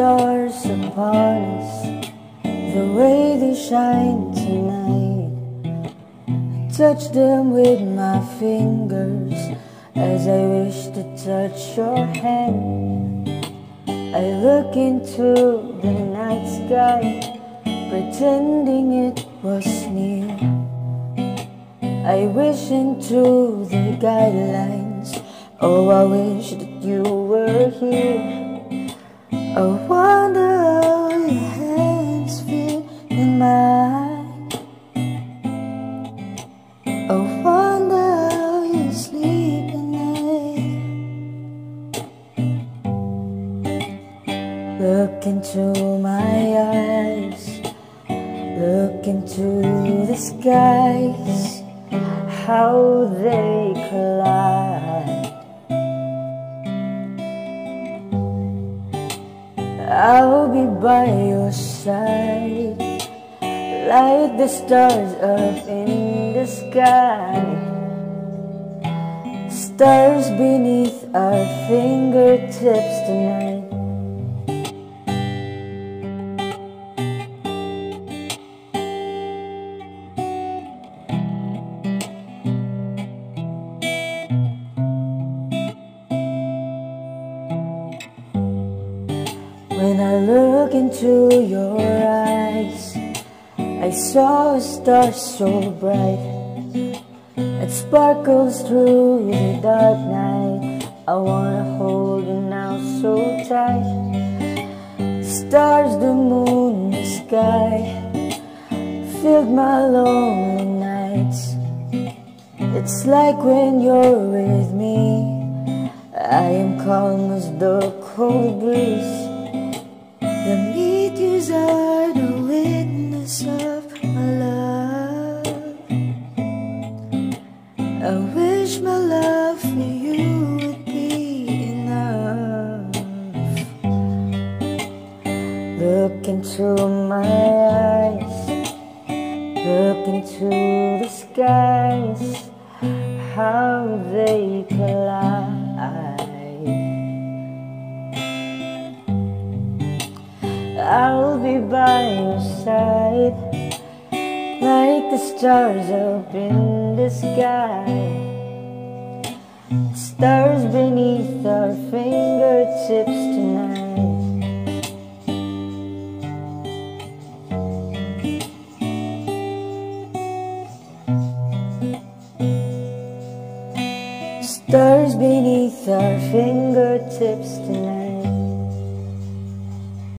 stars upon us The way they shine tonight. I touch them with my fingers as I wish to touch your hand. I look into the night sky, pretending it was near. I wish into the guidelines. Oh, I wish that you were here. I wonder Look into my eyes. Look into the skies. How they collide. I'll be by your side Like the stars up in the sky Stars beneath our fingertips tonight When I look into your eyes, I saw a star so bright. It sparkles through the dark night. I wanna hold you now so tight. Stars, the moon, the sky filled my lonely nights. It's like when you're with me. I am calm as the cold breeze. The meteors are the witness of my love. I wish my love for you would be enough. Look into my eyes, look into the skies, how they collide. I'll be by your side Like the stars up in the sky. Stars beneath our fingertips tonight. Stars beneath our fingertips tonight